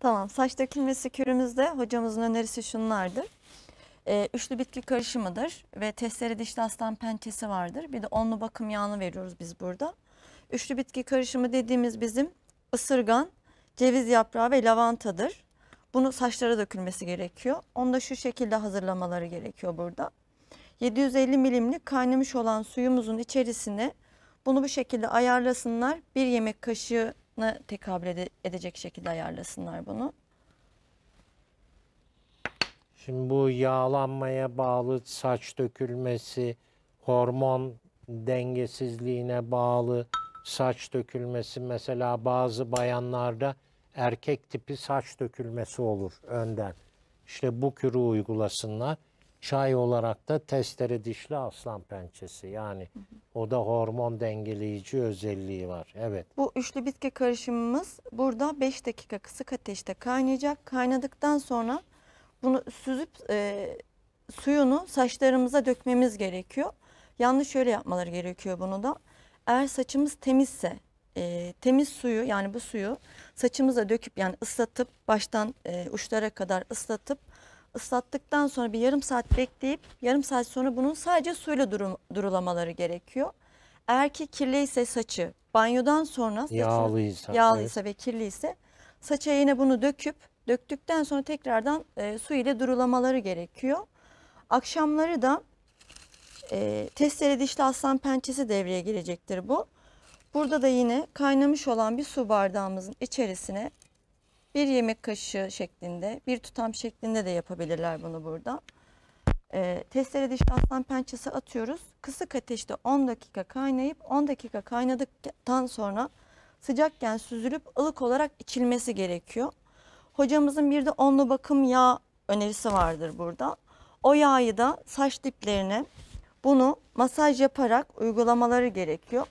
Tamam. Saç dökülmesi kürümüzde hocamızın önerisi şunlardır. Ee, üçlü bitki karışımıdır ve testere dişli aslan pençesi vardır. Bir de onlu bakım yağını veriyoruz biz burada. Üçlü bitki karışımı dediğimiz bizim ısırgan, ceviz yaprağı ve lavantadır. Bunu saçlara dökülmesi gerekiyor. Onu da şu şekilde hazırlamaları gerekiyor burada. 750 milimlik kaynamış olan suyumuzun içerisine bunu bu şekilde ayarlasınlar. Bir yemek kaşığına tekabül ede- edecek şekilde ayarlasınlar bunu. Şimdi bu yağlanmaya bağlı saç dökülmesi, hormon dengesizliğine bağlı saç dökülmesi mesela bazı bayanlarda erkek tipi saç dökülmesi olur önden. İşte bu kürü uygulasınlar. Çay olarak da testere dişli aslan pençesi yani o da hormon dengeleyici özelliği var. Evet. Bu üçlü bitki karışımımız burada 5 dakika kısık ateşte kaynayacak. Kaynadıktan sonra bunu süzüp e, suyunu saçlarımıza dökmemiz gerekiyor. Yalnız şöyle yapmaları gerekiyor bunu da. Eğer saçımız temizse e, temiz suyu yani bu suyu saçımıza döküp yani ıslatıp baştan e, uçlara kadar ıslatıp ıslattıktan sonra bir yarım saat bekleyip yarım saat sonra bunun sadece suyla durum, durulamaları gerekiyor. Eğer ki kirliyse saçı banyodan sonra saçı- Yağlıysa, yağlıysa ve kirliyse saça yine bunu döküp döktükten sonra tekrardan e, su ile durulamaları gerekiyor. Akşamları da e, testere dişli aslan pençesi devreye girecektir bu. Burada da yine kaynamış olan bir su bardağımızın içerisine bir yemek kaşığı şeklinde, bir tutam şeklinde de yapabilirler bunu burada. E, testere dişli aslan pençesi atıyoruz. Kısık ateşte 10 dakika kaynayıp 10 dakika kaynadıktan sonra sıcakken süzülüp ılık olarak içilmesi gerekiyor. Hocamızın bir de onlu bakım yağ önerisi vardır burada. O yağı da saç diplerine bunu masaj yaparak uygulamaları gerekiyor.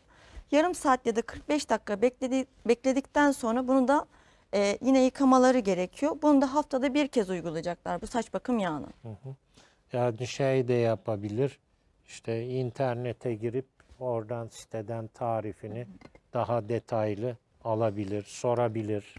Yarım saat ya da 45 dakika bekledi, bekledikten sonra bunu da e, yine yıkamaları gerekiyor. Bunu da haftada bir kez uygulayacaklar bu saç bakım yağını. Yani şey de yapabilir. İşte internete girip oradan siteden tarifini daha detaylı alabilir, sorabilir.